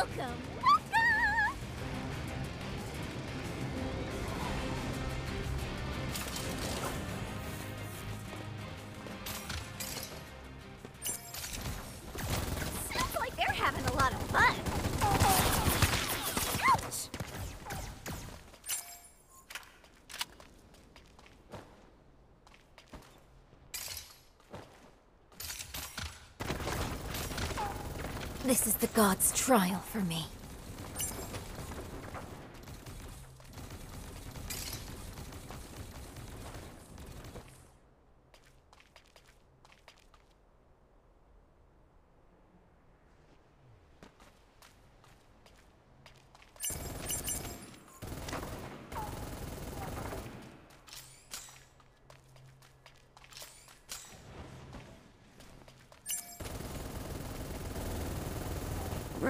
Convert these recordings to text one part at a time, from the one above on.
Welcome. This is the god's trial for me.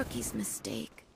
rookie's mistake.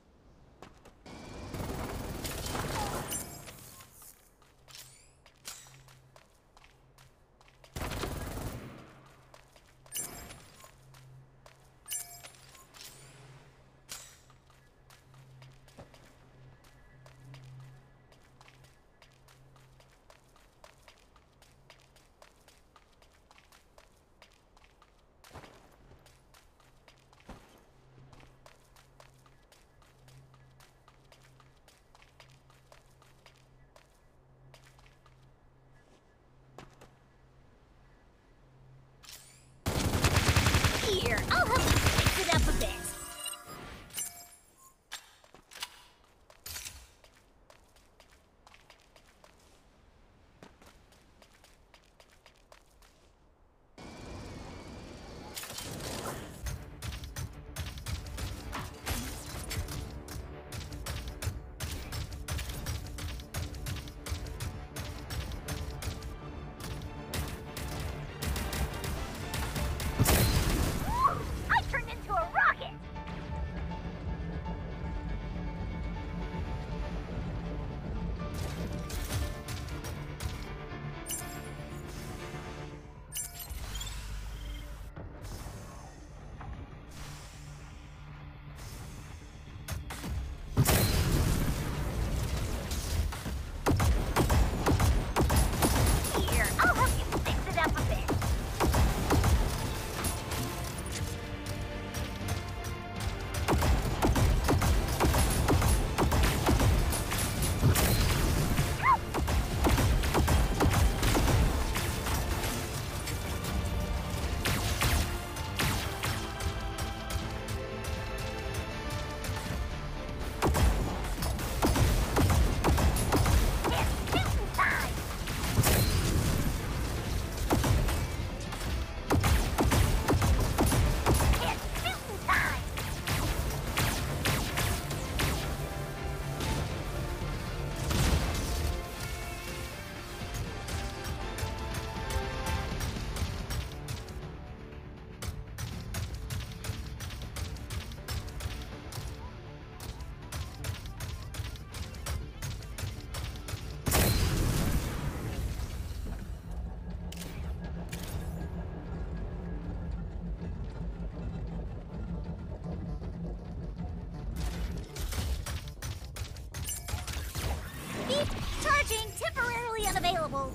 Charging temporarily unavailable.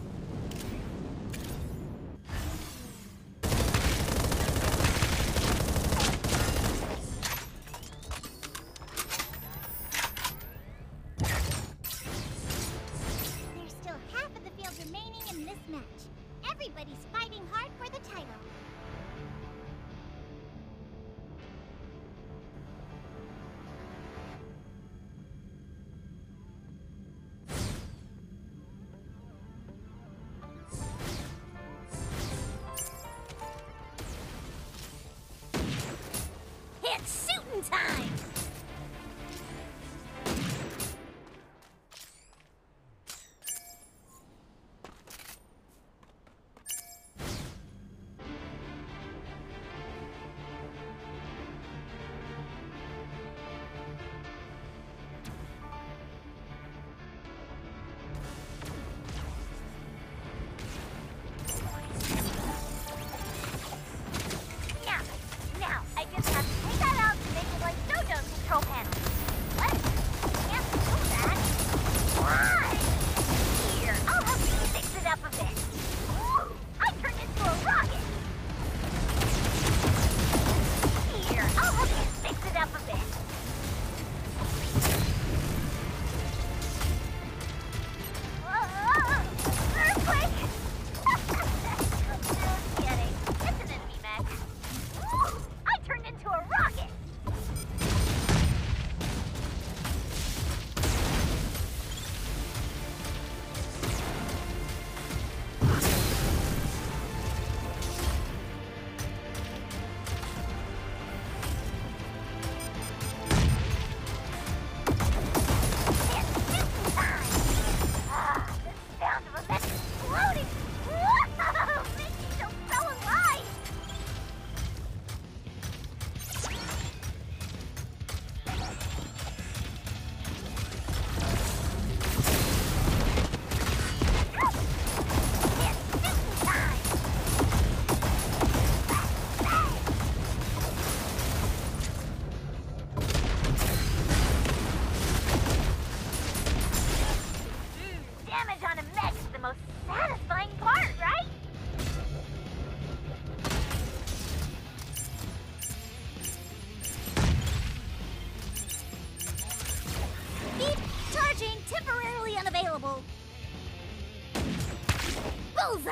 Bullseye!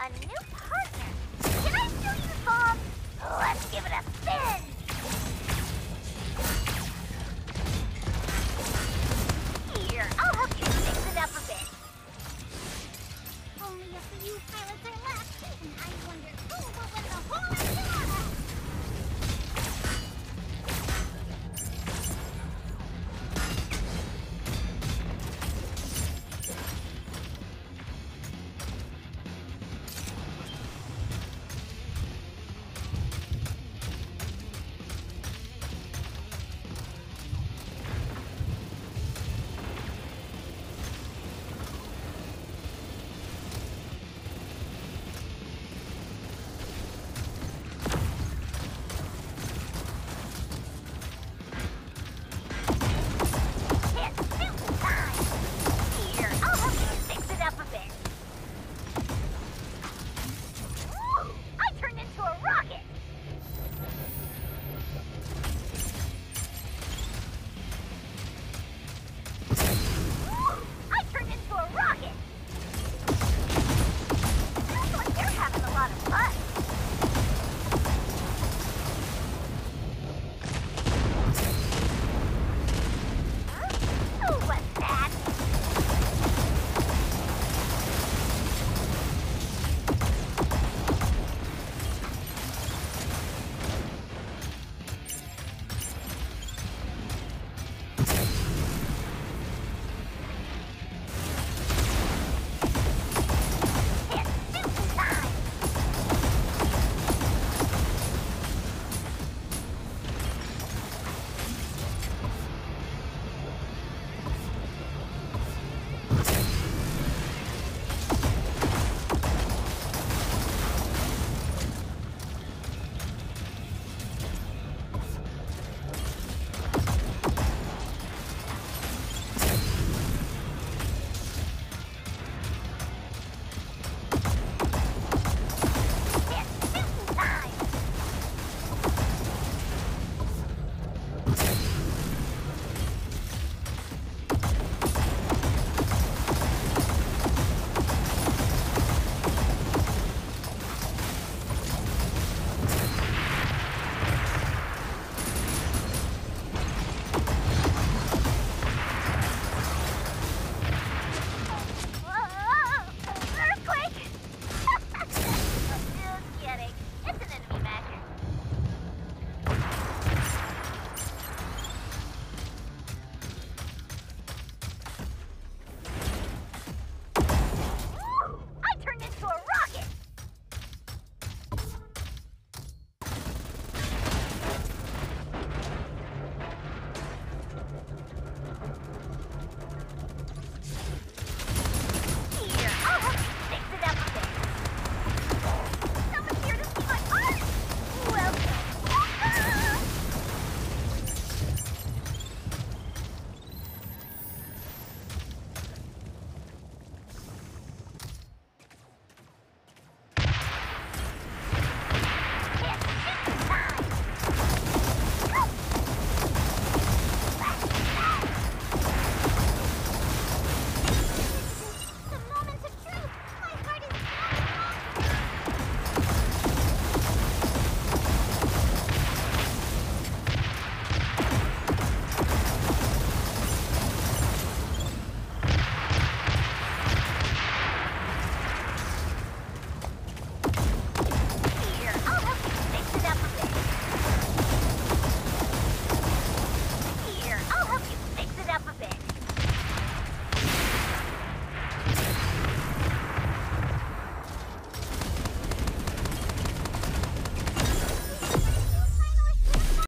A new partner? Can I still use bombs? Let's give it a spin! Here, I'll help you mix it up a bit. Only a few pilots are left, and I wonder who